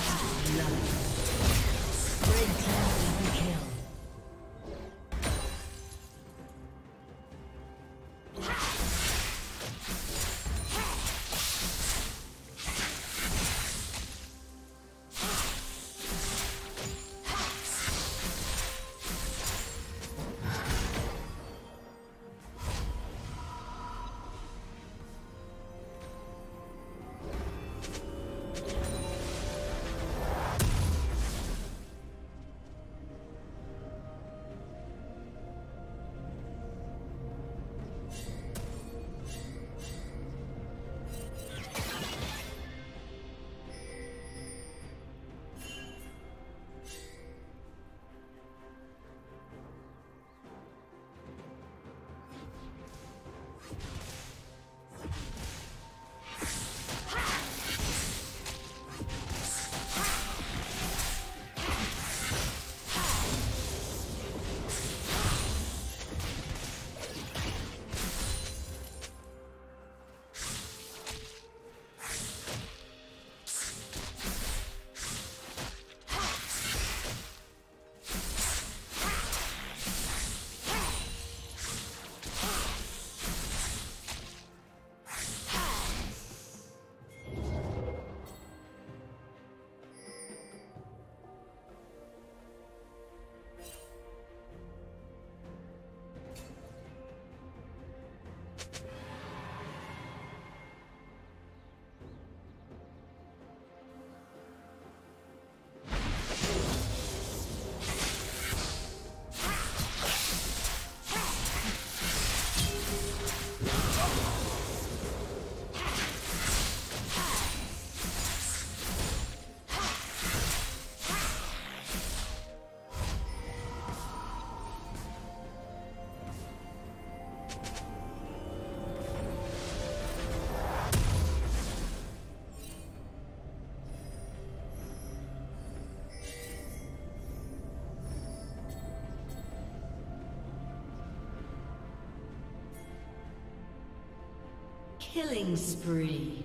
Love. Killing spree.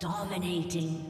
Dominating.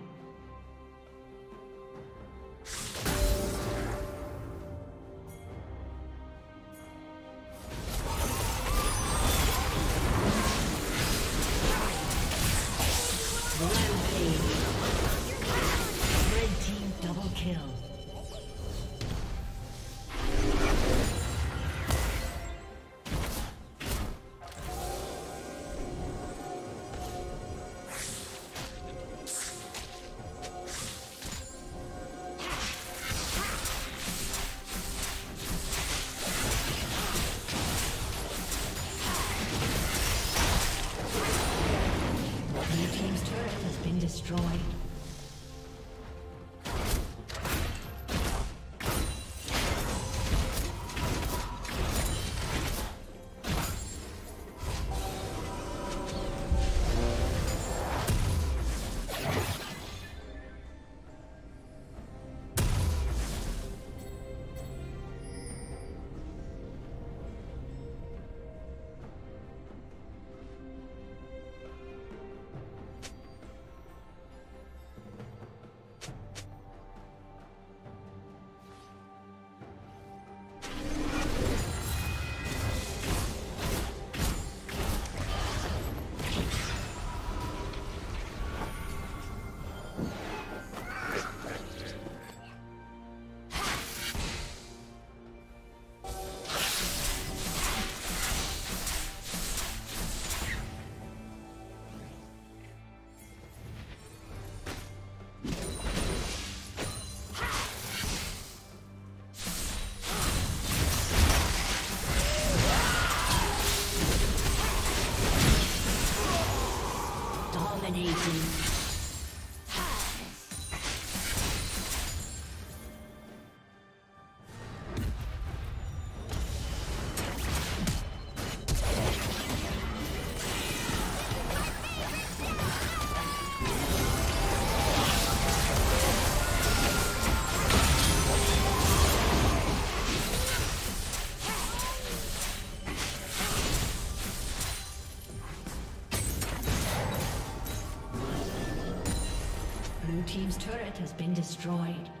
Has been destroyed.